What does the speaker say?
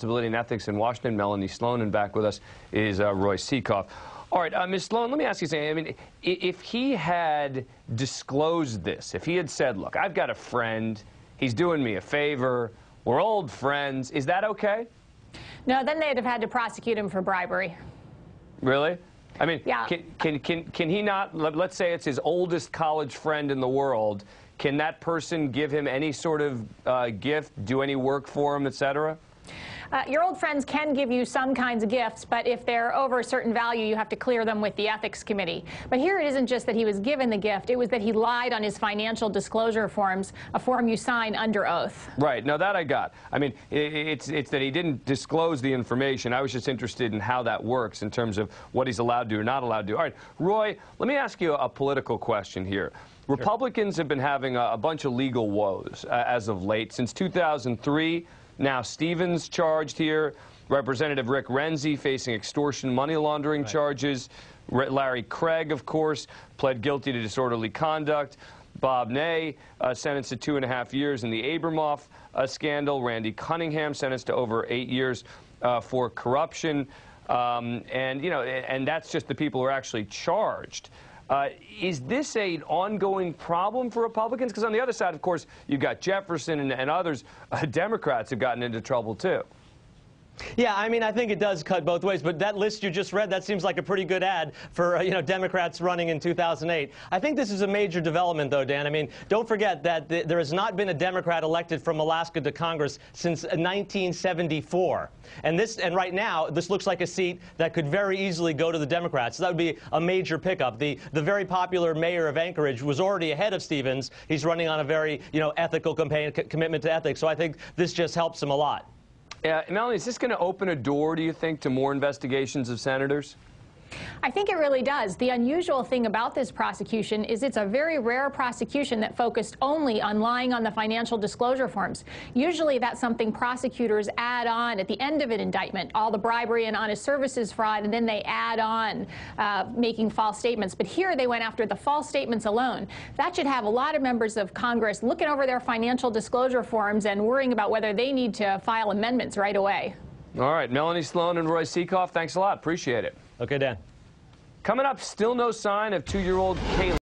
Responsibility and Ethics in Washington. Melanie Sloan, and back with us is uh, Roy Sekoff. All right, uh, Ms. Sloan, let me ask you something. I mean, if he had disclosed this, if he had said, look, I've got a friend, he's doing me a favor, we're old friends, is that okay? No, then they'd have had to prosecute him for bribery. Really? I mean, yeah. can, can, can, can he not, let's say it's his oldest college friend in the world, can that person give him any sort of uh, gift, do any work for him, et cetera? Uh, your old friends can give you some kinds of gifts, but if they're over a certain value, you have to clear them with the ethics committee. But here it isn't just that he was given the gift, it was that he lied on his financial disclosure forms, a form you sign under oath. Right. Now, that I got. I mean, it's, it's that he didn't disclose the information. I was just interested in how that works in terms of what he's allowed to or not allowed to. Do. All right, Roy, let me ask you a political question here. Republicans have been having a, a bunch of legal woes uh, as of late. Since 2003, now Stevens charged here. Representative Rick Renzi facing extortion money laundering right. charges. Larry Craig, of course, pled guilty to disorderly conduct. Bob Ney uh, sentenced to two and a half years in the Abramoff uh, scandal. Randy Cunningham sentenced to over eight years uh, for corruption. Um, and, you know, and that's just the people who are actually charged. Uh, is this an ongoing problem for Republicans? Because on the other side, of course, you've got Jefferson and, and others, uh, Democrats have gotten into trouble too. Yeah, I mean, I think it does cut both ways, but that list you just read, that seems like a pretty good ad for, uh, you know, Democrats running in 2008. I think this is a major development, though, Dan. I mean, don't forget that th there has not been a Democrat elected from Alaska to Congress since 1974. And this, and right now, this looks like a seat that could very easily go to the Democrats. So that would be a major pickup. The, the very popular mayor of Anchorage was already ahead of Stevens. He's running on a very, you know, ethical campaign, commitment to ethics. So I think this just helps him a lot. Uh, Melanie, is this going to open a door, do you think, to more investigations of senators? I think it really does. The unusual thing about this prosecution is it's a very rare prosecution that focused only on lying on the financial disclosure forms. Usually that's something prosecutors add on at the end of an indictment, all the bribery and honest services fraud, and then they add on uh, making false statements. But here they went after the false statements alone. That should have a lot of members of Congress looking over their financial disclosure forms and worrying about whether they need to file amendments right away. All right, Melanie Sloan and Roy Sekoff, thanks a lot. Appreciate it. Okay, Dan. Coming up, still no sign of two-year-old Caylee.